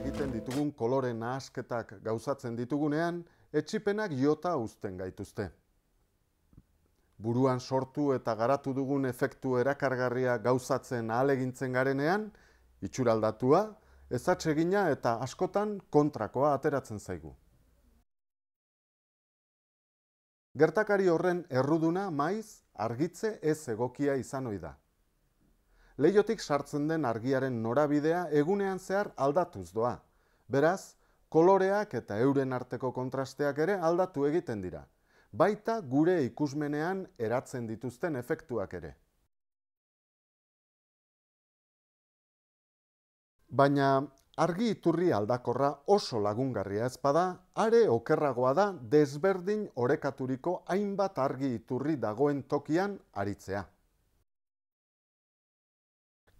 Egiten ditugun kolore nahasketak gauzatzen ditugunean, etxipenak jota uzten gaituzte. Buruan sortu eta garatu dugun efektu erakargarria gauzatzen ahalegintzen garenean, itxuraldatua, ezatsegina eta askotan kontrakoa ateratzen zaigu. Gertakari horren erruduna maiz argitze ez egokia izan ohi da. Leiotik sartzen den argiaren norabidea egunean zehar aldatuz doa. Beraz, koloreak eta euren arteko kontrasteak ere aldatu egiten dira. Baita gure ikusmenean eratzen dituzten efektuak ere. Baina argi iturri aldakorra oso lagungarria ezpada, are okerragoa da desberdin orekaturiko hainbat argi iturri dagoen tokian aritzea.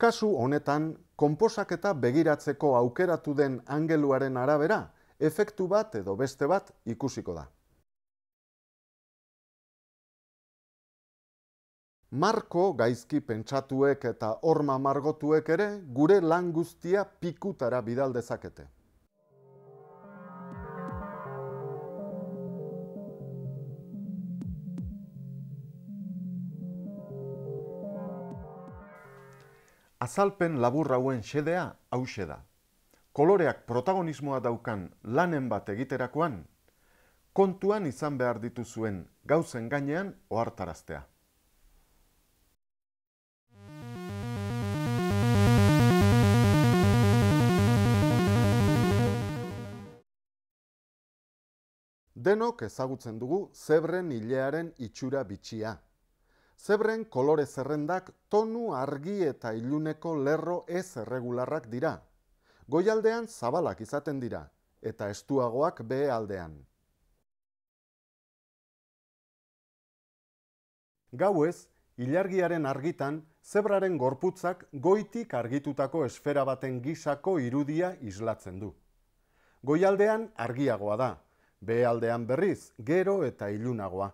Kasu honetan, konposaketa begiratzeko aukeratu den angeluaren arabera, efektu bat edo beste bat ikusiko da. Marko gaizki pentsatuek eta horma margotuek ere gure lan guztia pikutara bidal dezakete. Azalpen labur hauen xedea hause da. Koloreak protagonismoa daukan lanen bat egiterakoan, kontuan izan behar dituzuen gauzen gainean ohartaraztea. Denok ezagutzen dugu zebren hilearen itxura bitxia. Zebren kolore zerrendak tonu argi eta iluneko lerro ez erregularrak dira. Goialdean zabalak izaten dira, eta estuagoak behe aldean. Gauez, ilargiaren argitan, zebraren gorputzak goitik argitutako esfera baten gisako irudia islatzen du. Goialdean argiagoa da, behaldean berriz, gero eta ilunagoa.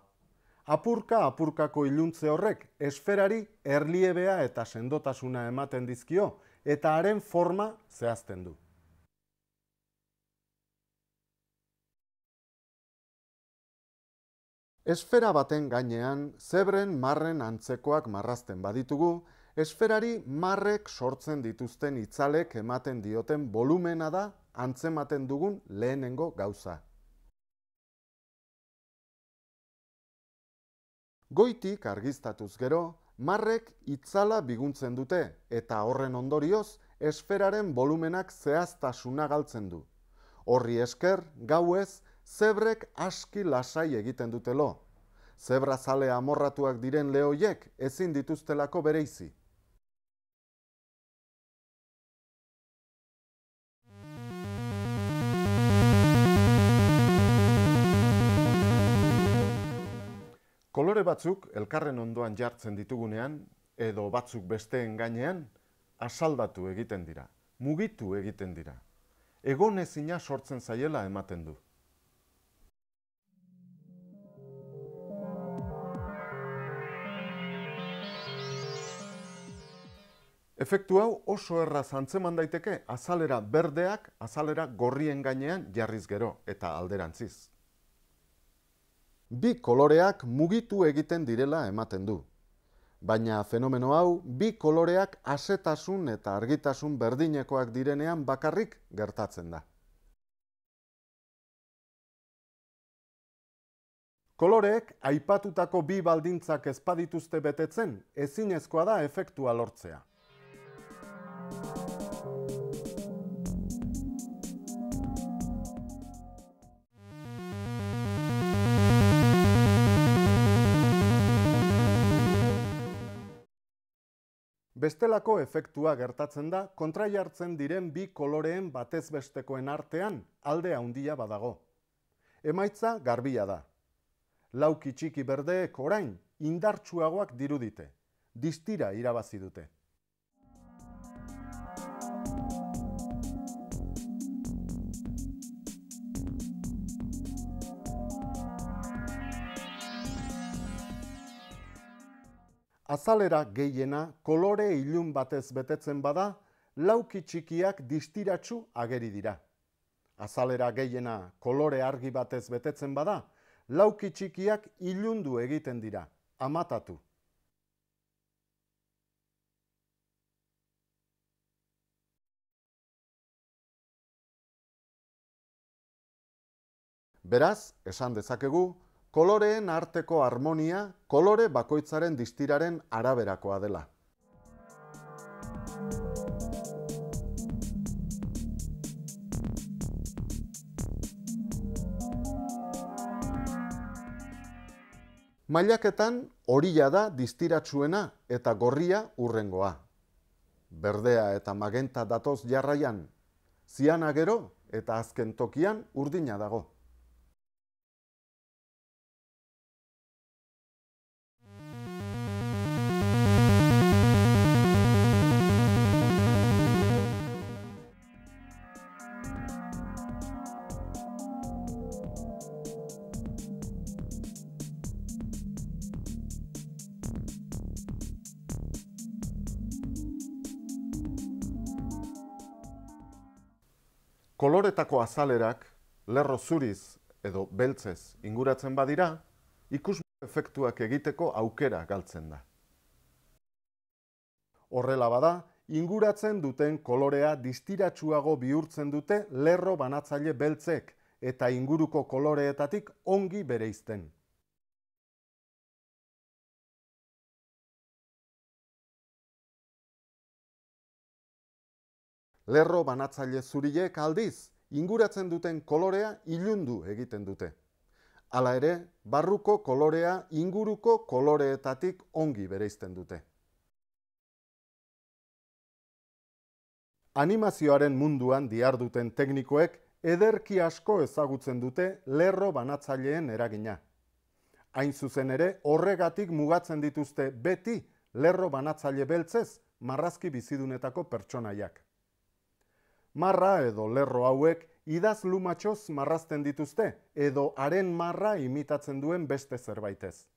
Apurka apurkako iluntze horrek esferari erliebea eta sendotasuna ematen dizkio eta haren forma zehazten du. Esfera baten gainean, zebren marren antzekoak marrazten baditugu, esferari marrek sortzen dituzten itzalek ematen dioten volumena da antzematen dugun lehenengo gauza. Goitik argiztatuz gero, marrek itzala biguntzen dute eta horren ondorioz esferaren volumenak zehaztasuna galtzen du. Horri esker, gauez, zebrek aski lasai egiten dutelo. Zebra zale amorratuak diren lehoiek ezin dituztelako bereizi. Batzuk elkarren ondoan jartzen ditugunean, edo batzuk besteen gainean, asaldatu egiten dira, mugitu egiten dira. Egon ezina sortzen zaiela ematen du. Efektu hau oso erraz antzeman daiteke azalera berdeak azalera gorrien gainean jarriz gero eta alderantziz bi koloreak mugitu egiten direla ematen du. Baina fenomeno hau bi koloreak asetasun eta argitasun berdinekoak direnean bakarrik gertatzen da. Koloreek aipatutako bi baldintzak ezpadituzte betetzen, ezinezkoa da efektua lortzea. Bestelako efektua gertatzen da kontrai hartzen diren bi koloreen batez bestekoen artean alde handia badago. Emaitza garbia da. Lauki txiki berdeek orain indartsuagoak dirudite. Distira irabazi dute. Azalera gehiena kolore ilun batez betetzen bada, lauki txikiak distiratsu ageri dira. Azalera gehiena kolore argi batez betetzen bada, lauki txikiak ilundu egiten dira, amatatu. Beraz, esan dezakegu, koloreen arteko harmonia kolore bakoitzaren distiraren araberakoa dela. Mailaketan horia da distiratsuena eta gorria urrengoa. Berdea eta magenta datoz jarraian, ziana gero eta azken tokian urdina dago. Koloretako azalerak lerro zuriz edo beltzez inguratzen badira, ikus efektuak egiteko aukera galtzen da. Horrela bada, inguratzen duten kolorea distiratsuago bihurtzen dute lerro banatzaile beltzek eta inguruko koloreetatik ongi bereizten. Lerro banatzaile zuriek aldiz, inguratzen duten kolorea ilundu egiten dute. Hala ere, barruko kolorea inguruko koloreetatik ongi bereizten dute. Animazioaren munduan diarduten teknikoek ederki asko ezagutzen dute lerro banatzaileen eragina. Hain zuzen ere, horregatik mugatzen dituzte beti lerro banatzaile beltzez marrazki bizidunetako pertsonaiak marra edo lerro hauek idaz lumatxoz marrazten dituzte edo haren marra imitatzen duen beste zerbaitez.